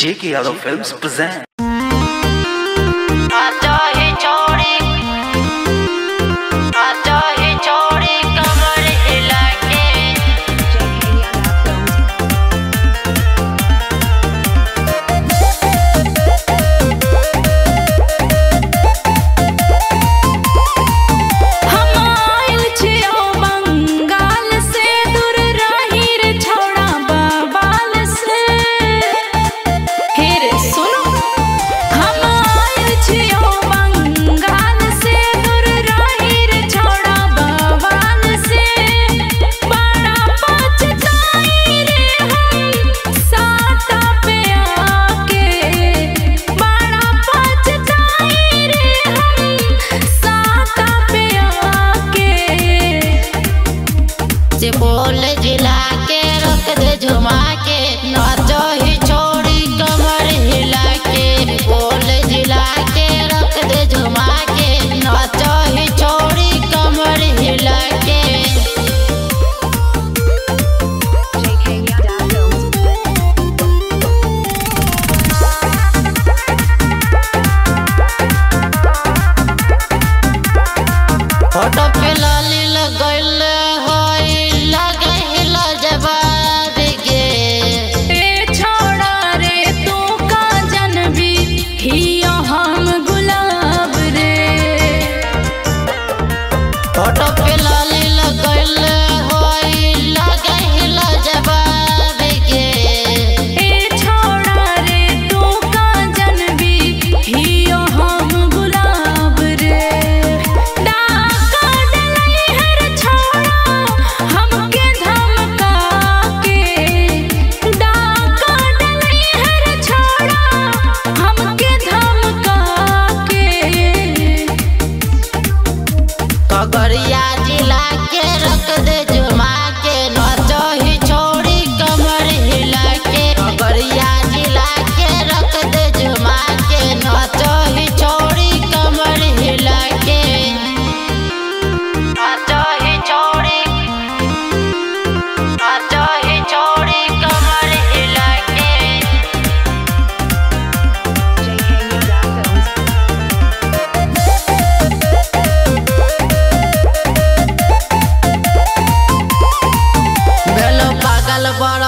J.K. Yadav Films presents. हिला के रख दे। खगड़िया जिला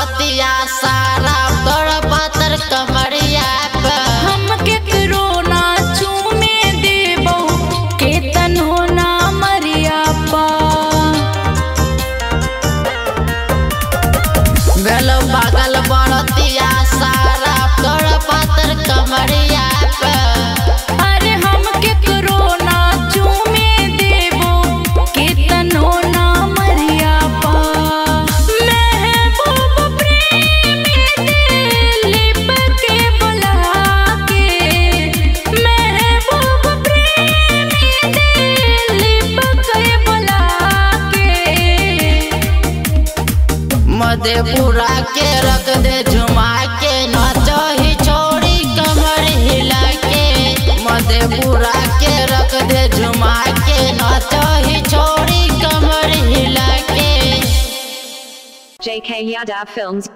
रतिया सारा दे पूरा के रख दे झुमा के नाचो ही छोड़ी कमर हिला के। मधेपुरा के रख दे झुमा के नाचो ही छोड़ी कमर हिला के। JK Yadav Films